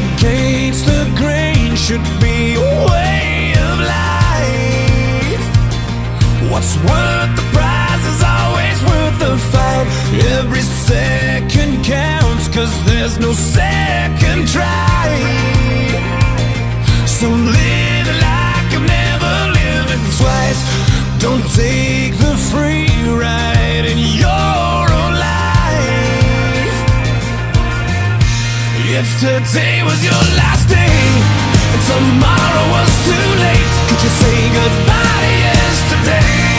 Against the grain should be a way of life. What's worth the prize is always worth the fight. Every second counts, cause there's no second try. So live like you've never lived twice. Don't take today was your last day and tomorrow was too late, could you say goodbye yesterday?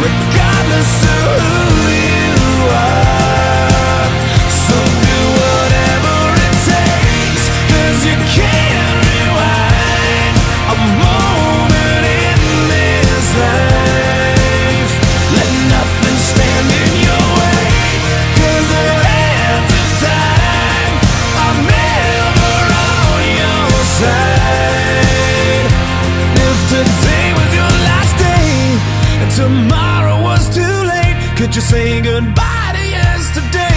Regardless of who you are. So do whatever it takes, 'cause you can't rewind a moment in this life. Let nothing stand in your way, 'cause the hands of time are never on your side. If today was your last day tomorrow could you say goodbye to yesterday?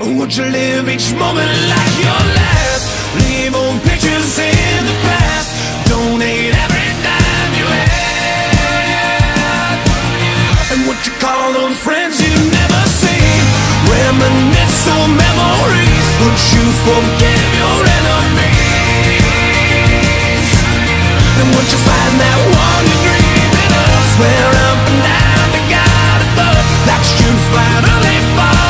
Or would you live each moment like your last? Leave old pictures in the past. Donate every dime you had. And would you call those friends you never see Reminisce on memories. Would you forgive your enemies? And would you find that one you're dreaming of?